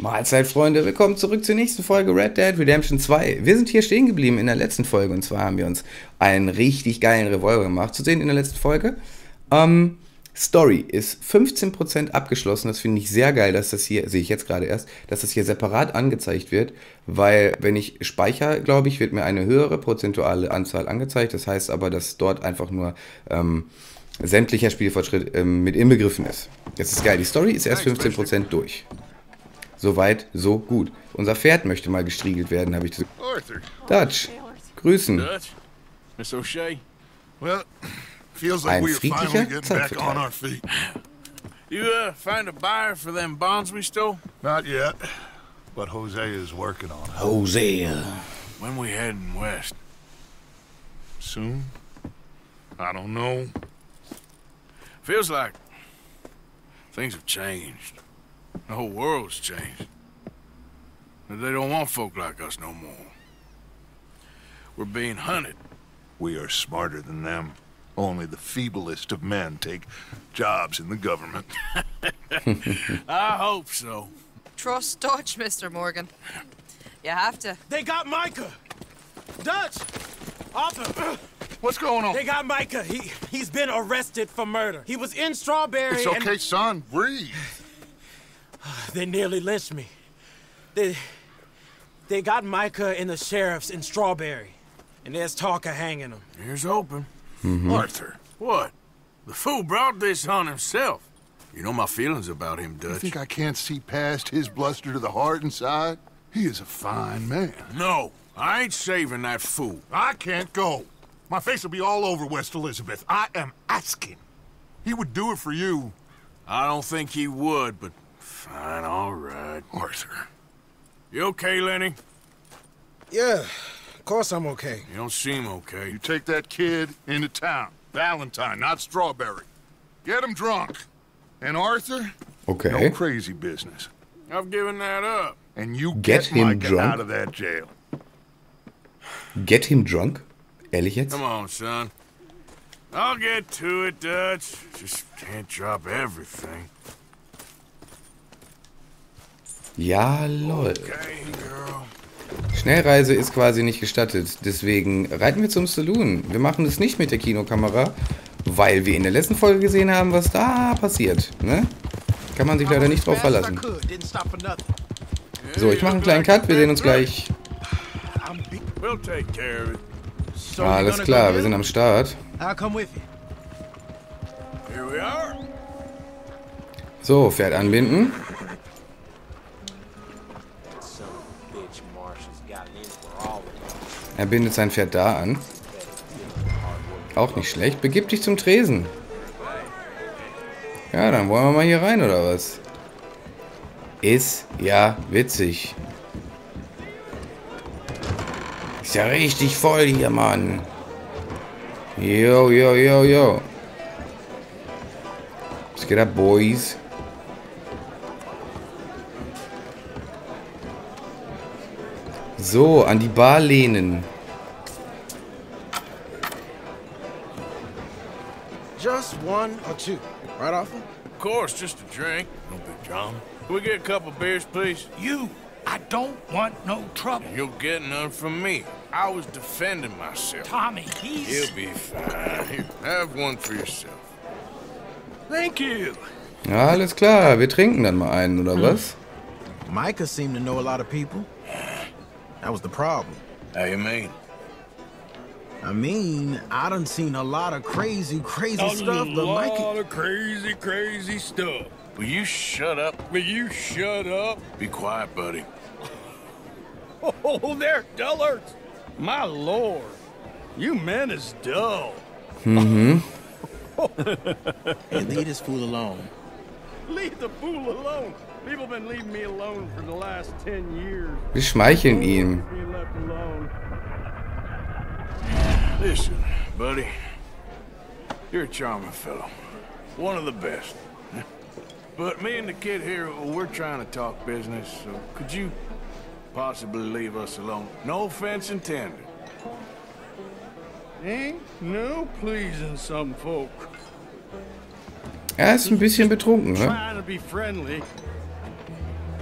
Mahlzeit, Freunde. Willkommen zurück zur nächsten Folge Red Dead Redemption 2. Wir sind hier stehen geblieben in der letzten Folge und zwar haben wir uns einen richtig geilen Revolver gemacht. Zu sehen in der letzten Folge. Ähm, Story ist 15% abgeschlossen. Das finde ich sehr geil, dass das hier, sehe ich jetzt gerade erst, dass das hier separat angezeigt wird, weil wenn ich speichere, glaube ich, wird mir eine höhere prozentuale Anzahl angezeigt. Das heißt aber, dass dort einfach nur ähm, sämtlicher Spielfortschritt ähm, mit inbegriffen ist. Das ist geil. Die Story ist erst 15% durch. Soweit, so gut. Unser Pferd möchte mal gestriegelt werden, habe ich gesagt. Arthur. Dutch, grüßen. Dutch? Miss O'Shea? Well, feels like Ein we are finally friedlicher getting back on our feet. You, uh, find a buyer for them bonds we stole? Not yet, but Jose is working on it. Hosea. When we heading west? Soon? I don't know. Feels like things have changed. The whole world's changed. And They don't want folk like us no more. We're being hunted. We are smarter than them. Only the feeblest of men take jobs in the government. I hope so. Trust Dutch, Mr. Morgan. You have to. They got Micah. Dutch. Arthur. What's going on? They got Micah. He he's been arrested for murder. He was in Strawberry. It's and- okay, son. Breathe. They nearly lynched me. They they got Micah and the sheriffs in Strawberry, and there's talk of hanging them. Here's hoping. Mm-hmm. Arthur, What? The fool brought this on himself. You know my feelings about him, Dutch. you Dutch. think I can't see past his bluster to the heart inside? He is a fine man. No, I ain't saving that fool. I can't go. My face will be all over West Elizabeth. I am asking. He would do it for you, I don't think he would, but fine, all right. Arthur. You okay, Lenny? Yeah, of course I'm okay. You don't seem okay. You take that kid into town. Valentine, not Strawberry. Get him drunk. And Arthur, Okay. no Okay. crazy business. I've given that up. And you Get get, him Micah drunk? out of that jail. Get him drunk? Ehrlich jetzt? Come on, son. I'll get to it, Dutch. Just can't drop everything. Ja, lol. Schnellreise ist quasi nicht gestattet. Deswegen reiten wir zum Saloon. Wir machen das nicht mit der Kinokamera, weil wir in der letzten Folge gesehen haben, was da passiert. Ne? Kann man sich leider nicht drauf verlassen. So, ich mache einen kleinen Cut. Wir sehen uns gleich. Alles klar, wir sind am Start. So, Pferd anbinden. Er bindet sein Pferd da an. Auch nicht schlecht. Begib dich zum Tresen. Ja, dann wollen wir mal hier rein, oder was? Ist ja witzig. Ist ja richtig voll hier, Mann. Yo, yo, yo, yo. Was geht ab, Boys? So, an die Bar lehnen. Just one or two, right, Arthur? Of course, just a drink. No big drama. Can we get a couple beers, please? You, I don't want no trouble. You'll get none from me. I was defending myself. Tommy, he's... He'll be fine. Here, have one for yourself. Thank you. Ja, alles klar. Wir trinken dann mal einen, oder was? Micah seemed to know a lot of people. That was the problem. How you mean? I mean, I done seen a lot of crazy, crazy stuff, but Micah. of crazy, crazy stuff. Will you shut up? Will you shut up? Be quiet, buddy. Oh, they're dullards. My lord. You men is dull. Mm-hmm. Hey, leave this fool alone. Leave the fool alone. People been leaving me alone for the last ten years. Wir schmeicheln ihm. Being. Listen, buddy. You're a charming fellow. One of the best. But me and the kid here, we're trying to talk business, so could you possibly leave us alone? No offense intended. Ain't no pleasing some folk. Er ist ein bisschen betrunken, ne?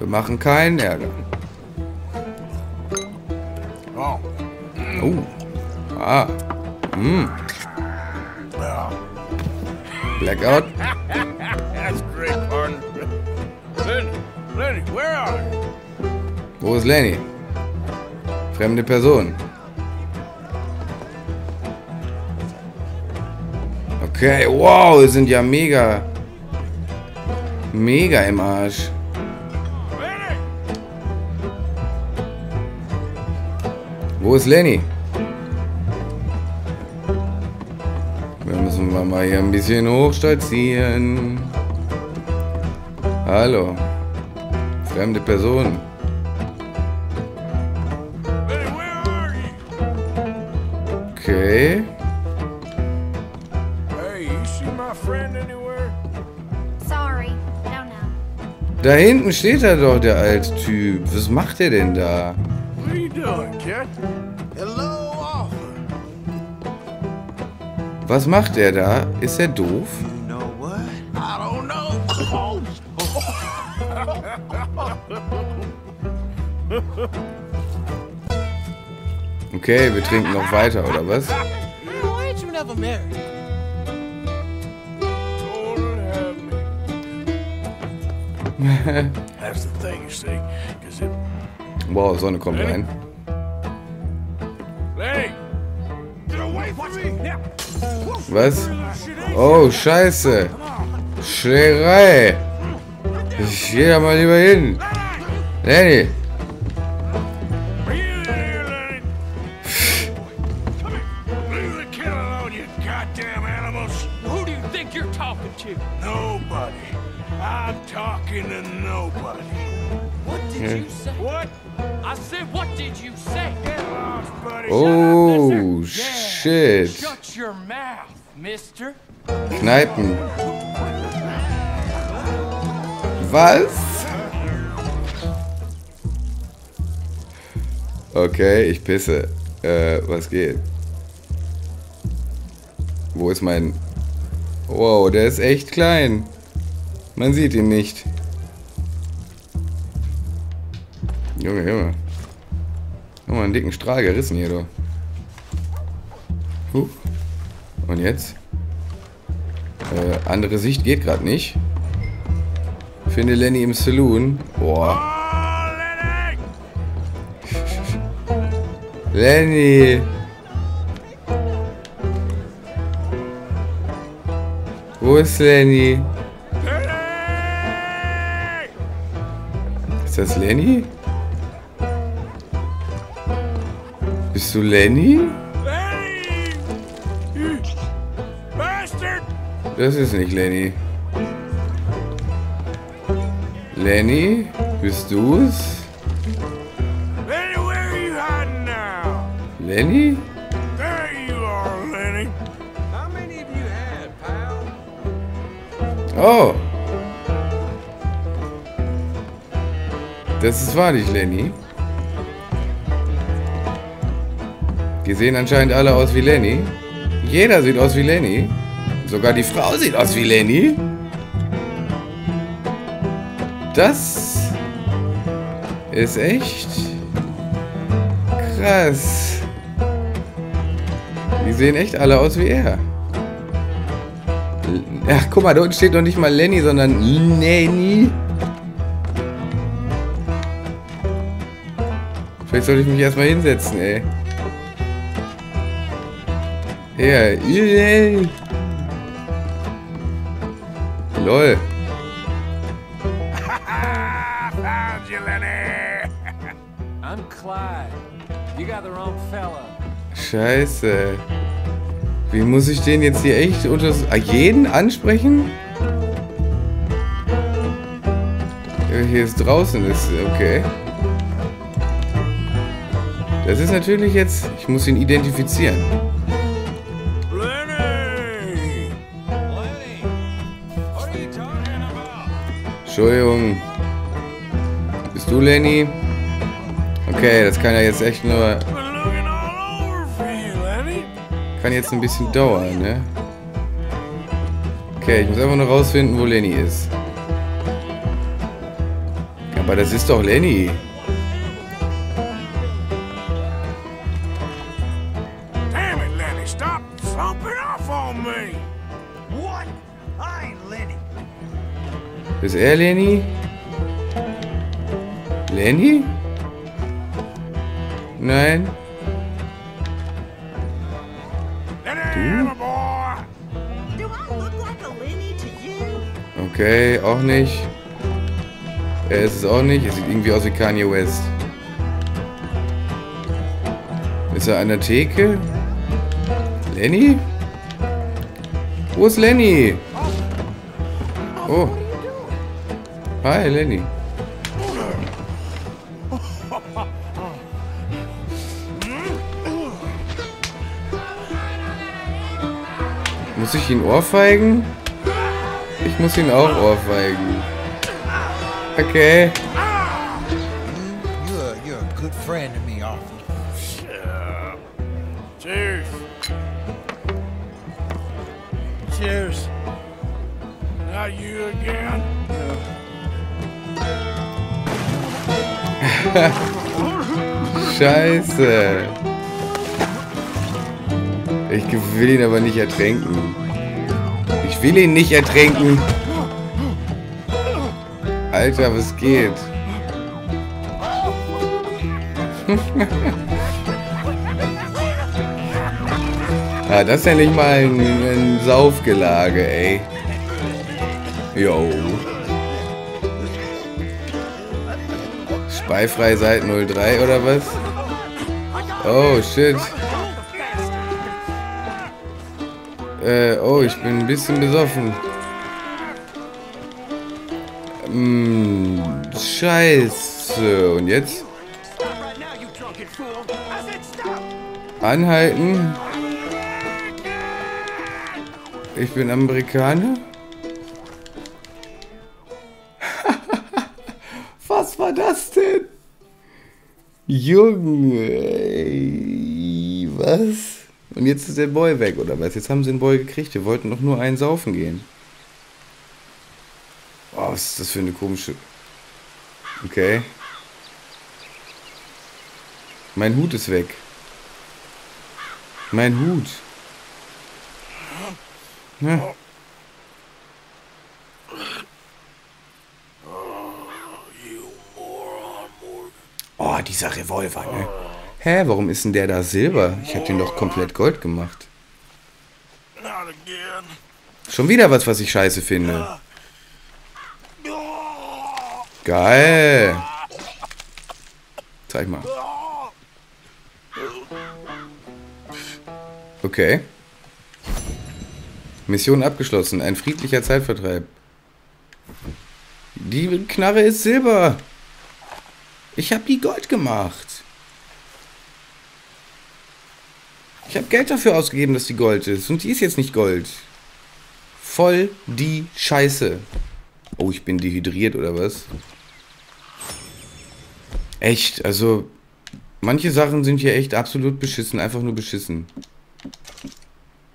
Wir machen keinen Ärger. Oh. Ah. Mm. Blackout. that's great, partner. Lenny, Lenny, where are you? Wo ist Lenny? Fremde Person. Okay, wow, wir sind ja mega. Mega im Arsch. Wo ist Lenny? Wir müssen wir mal hier ein bisschen hochstolzieren. Hallo. Fremde Person. Lenny, where are you? Okay. Hey, you see my friend anywhere? Sorry, don't know. Da hinten steht er doch, der alte Typ. Was macht er denn da? What are you doing, kid? Was macht er da? Ist er doof? Okay, wir trinken noch weiter, oder was? Wow, Sonne kommt rein. Was? Oh, scheiße. Schlägerei. Ich geh da mal lieber hin. Lenny. Oh, shit. Kneipen. Was? Okay, ich pisse. Äh, was geht? Wo ist mein... Wow, der ist echt klein. Man sieht ihn nicht. Junge, Junge. Guck mal, einen dicken Strahl gerissen hier, du. Und jetzt? Äh, andere Sicht geht gerade nicht. Finde Lenny im Saloon. Boah. Lenny! Wo ist Lenny? Ist das Lenny? Bist du? Lenny! Das ist nicht Lenny. Lenny? Bist du's? Lenny, where are you hiding now? Lenny? There you are, Lenny. How many of you had, pal? Oh! Das ist wahrlich Lenny. Die sehen anscheinend alle aus wie Lenny. Jeder sieht aus wie Lenny. Sogar die Frau sieht aus wie Lenny. Das ist echt krass. Die sehen echt alle aus wie er. Ach, guck mal, da unten steht doch nicht mal Lenny, sondern Lenny. Vielleicht sollte ich mich erstmal hinsetzen, ey. Ja, yeah. Lol. Found you, Lenny. I'm Clyde. You got the wrong fella. Scheiße. Wie muss ich den jetzt hier echt unter... Ah, jeden ansprechen? Hier ist draußen, ist okay. Das ist natürlich jetzt... Ich muss ihn identifizieren. Entschuldigung. Bist du Lenny? Okay, das kann ja jetzt echt nur... Kann jetzt ein bisschen dauern, ne? Okay, ich muss einfach nur rausfinden, wo Lenny ist. Aber das ist doch Lenny. Ist er Lenny? Lenny? Nein. You? Okay, auch nicht. Er ist es auch nicht. Er sieht irgendwie aus wie Kanye West. Ist er an der Theke? Lenny? Wo ist Lenny? Oh. Hi, Lenny. Muss ich ihn ohrfeigen? Ich muss ihn auch ohrfeigen. Okay. You're, you're a good friend to me, Arthur. Cheers. Cheers. Not you again? Scheiße. Ich will ihn aber nicht ertränken. Ich will ihn nicht ertränken. Alter, was geht? ah, das ist ja nicht mal ein, ein Saufgelage, ey. Yo. Speifrei seit 03 oder was? Oh, shit. Äh, oh, ich bin ein bisschen besoffen. Hm, scheiße. Und jetzt? Anhalten. Ich bin Amerikaner. Was war das? Junge, ey, was? Und jetzt ist der Boy weg, oder was? Jetzt haben sie den Boy gekriegt. Wir wollten doch nur einen saufen gehen. Oh, was ist das für eine komische... Okay. Mein Hut ist weg. Mein Hut. Ja. Oh, dieser Revolver, ne? Hä, warum ist denn der da Silber? Ich hab den doch komplett Gold gemacht. Schon wieder was, was ich scheiße finde. Geil. Zeig mal. Okay. Mission abgeschlossen. Ein friedlicher Zeitvertreib. Die Knarre ist Silber. Ich habe die Gold gemacht. Ich habe Geld dafür ausgegeben, dass die Gold ist. Und die ist jetzt nicht Gold. Voll die Scheiße. Oh, ich bin dehydriert oder was? Echt, also manche Sachen sind hier echt absolut beschissen, einfach nur beschissen.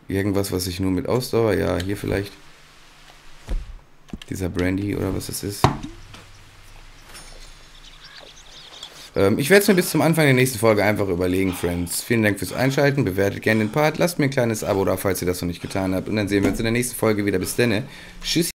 Irgendwas, was ich nur mit Ausdauer, ja, hier vielleicht. Dieser Brandy oder was das ist. Ähm, ich werde es mir bis zum Anfang der nächsten Folge einfach überlegen, Friends. Vielen Dank fürs Einschalten, bewertet gerne den Part, lasst mir ein kleines Abo da, falls ihr das noch nicht getan habt. Und dann sehen wir uns in der nächsten Folge wieder. Bis dann. Tschüss.